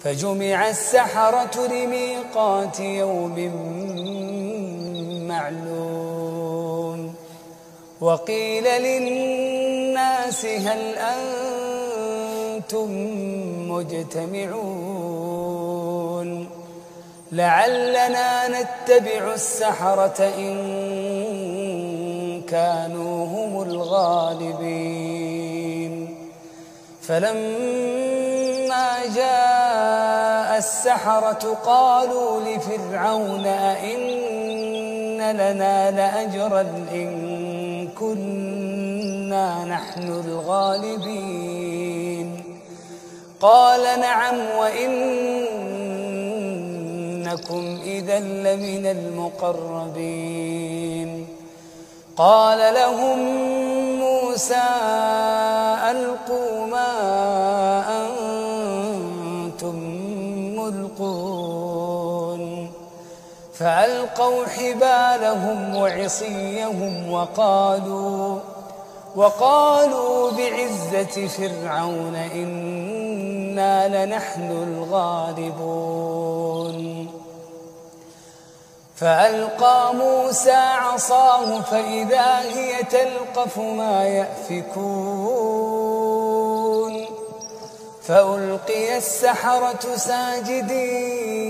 فجمع السحرة لميقات يوم معلوم. وقيل للناس هل أنتم مجتمعون؟ لعلنا نتبع السحرة إن كانوا هم الغالبين. فلما جاء السحرة قالوا لفرعون أئن لنا لأجرا إن كنا نحن الغالبين. قال نعم وإنكم إذا لمن المقربين. قال لهم موسى ألقوا ما فألقوا حبالهم وعصيهم وقالوا وقالوا بعزة فرعون إنا لنحن الغالبون. فألقى موسى عصاه فإذا هي تلقف ما يأفكون. فألقي السحرة ساجدين.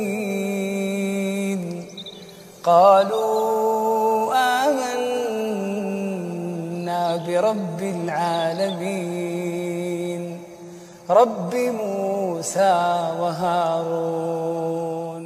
قالوا آمنا برب العالمين رب موسى وهارون.